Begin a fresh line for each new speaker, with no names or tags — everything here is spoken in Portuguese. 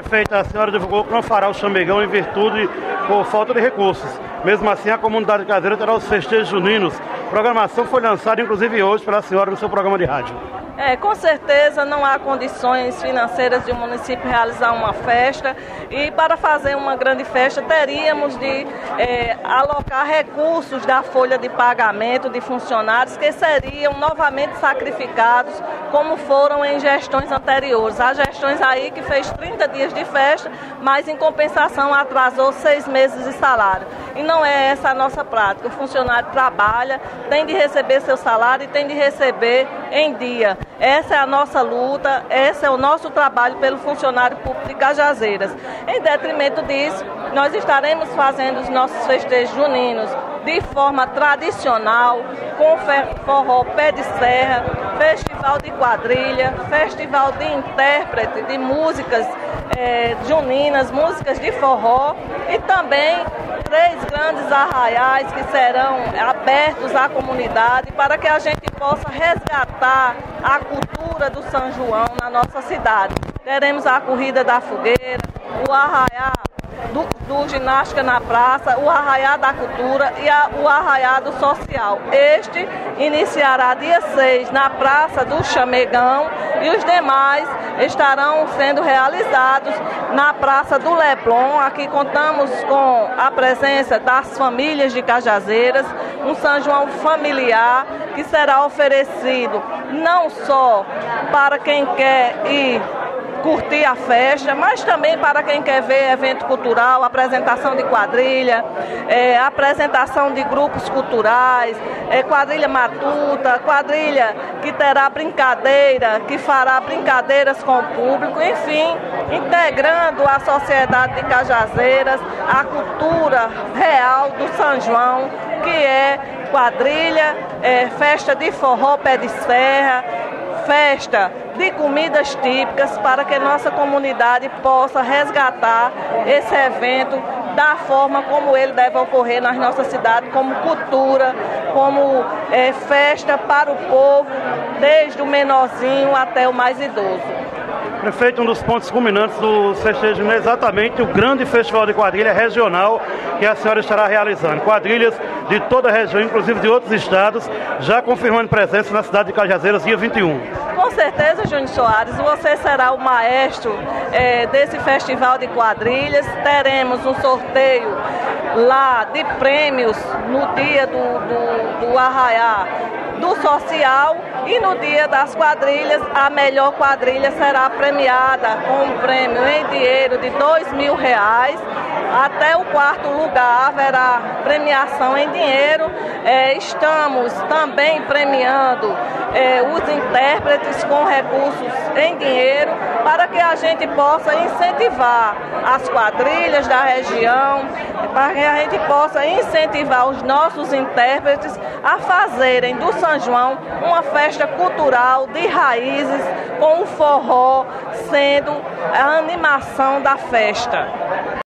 Prefeita, a senhora divulgou que não fará o chamegão em virtude por falta de recursos. Mesmo assim, a comunidade caseira terá os festejos juninos. Programação foi lançada, inclusive, hoje pela senhora no seu programa de rádio.
É, com certeza não há condições financeiras de o um município realizar uma festa e para fazer uma grande festa teríamos de é, alocar recursos da folha de pagamento de funcionários que seriam novamente sacrificados como foram em gestões anteriores. Há gestões aí que fez 30 dias de festa, mas em compensação atrasou seis meses de salário. E não é essa a nossa prática. O funcionário trabalha, tem de receber seu salário e tem de receber em dia. Essa é a nossa luta, esse é o nosso trabalho pelo funcionário público de Cajazeiras. Em detrimento disso, nós estaremos fazendo os nossos festejos juninos de forma tradicional, com forró pé de serra, festival de quadrilha, festival de intérprete de músicas é, juninas, músicas de forró e também três grandes arraiais que serão abertos à comunidade para que a gente possa resgatar a cultura do São João na nossa cidade. Teremos a corrida da fogueira, o arraiá do, do Ginástica na Praça, o Arraiá da Cultura e a, o Arraiado Social. Este iniciará dia 6 na Praça do Chamegão e os demais estarão sendo realizados na Praça do Leblon. Aqui contamos com a presença das famílias de Cajazeiras, um São João familiar que será oferecido não só para quem quer ir curtir a festa, mas também para quem quer ver evento cultural, apresentação de quadrilha, é, apresentação de grupos culturais, é, quadrilha matuta, quadrilha que terá brincadeira, que fará brincadeiras com o público, enfim, integrando a sociedade de Cajazeiras, a cultura real do São João, que é quadrilha, é, festa de forró pé de serra, festa de comidas típicas para que nossa comunidade possa resgatar esse evento da forma como ele deve ocorrer nas nossas cidades, como cultura, como é, festa para o povo, desde o menorzinho até o mais idoso.
Prefeito, um dos pontos culminantes do festejo é exatamente o grande festival de quadrilha regional que a senhora estará realizando. Quadrilhas de toda a região, inclusive de outros estados, já confirmando presença na cidade de Cajazeiras, dia 21.
Com certeza, Júnior Soares, você será o maestro é, desse festival de quadrilhas. Teremos um sorteio lá de prêmios no dia do, do, do Arraiá do Social e no dia das quadrilhas, a melhor quadrilha será premiada com um prêmio em dinheiro de dois mil reais. Até o quarto lugar haverá premiação em dinheiro. É, estamos também premiando é, os intérpretes com recursos em dinheiro para que a gente possa incentivar as quadrilhas da região, para que a gente possa incentivar os nossos intérpretes a fazerem do São João uma festa cultural de raízes, com o forró sendo a animação da festa.